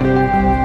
Música